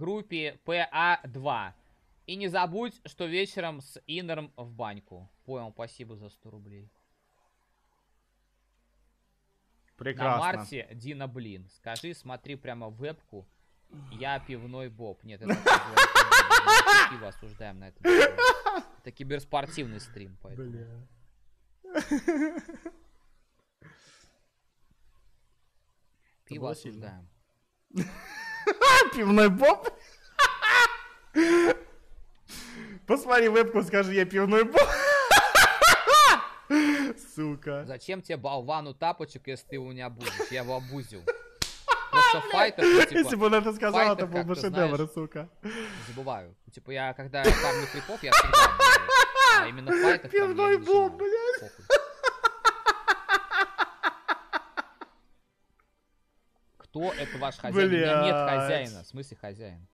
группе ПА2. И не забудь, что вечером с Иннером в баньку. Понял, спасибо за 100 рублей. Прекрасно. На Марсе Дина Блин. Скажи, смотри прямо в вебку. Я пивной Боб. Нет, это пиво осуждаем на этом. Это киберспортивный стрим, поэтому. Бля. Пиво было сильно. Пивной боб? Посмотри вебку, скажи, я пивной боб. Сука. Зачем тебе болвану тапочек, если ты его не обузишь? Я его обузил. Просто файтер, ну, Если типа, бы он это сказал, файтер это был бы шедевр, знаешь, сука. забываю. Ну, Типа я, когда фармлю крипов, я всегда. А именно я Пивной боб, Кто это ваш хозяин? У меня нет Блядь. хозяина. В смысле хозяин?